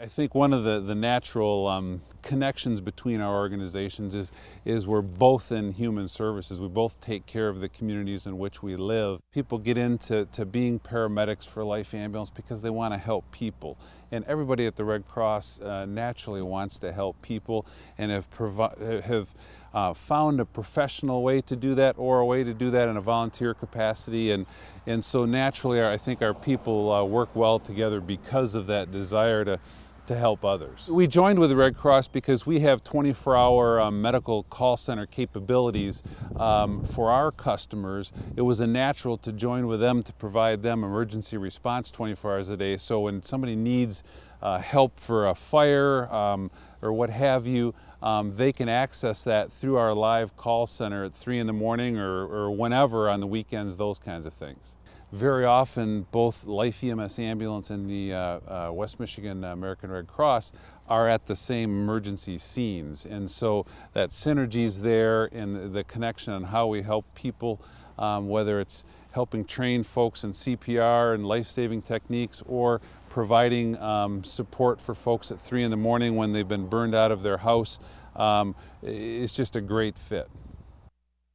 I think one of the, the natural um, connections between our organizations is, is we're both in human services. We both take care of the communities in which we live. People get into to being paramedics for Life Ambulance because they want to help people. And everybody at the Red Cross uh, naturally wants to help people and have, have uh, found a professional way to do that or a way to do that in a volunteer capacity. And, and so naturally, I think our people uh, work well together because of that desire to to help others. We joined with the Red Cross because we have 24-hour um, medical call center capabilities um, for our customers. It was a natural to join with them to provide them emergency response 24 hours a day. So when somebody needs uh, help for a fire um, or what have you, um, they can access that through our live call center at 3 in the morning or, or whenever on the weekends, those kinds of things very often both Life EMS Ambulance and the uh, uh, West Michigan American Red Cross are at the same emergency scenes. And so that synergy is there and the connection on how we help people, um, whether it's helping train folks in CPR and life-saving techniques or providing um, support for folks at 3 in the morning when they've been burned out of their house. Um, it's just a great fit.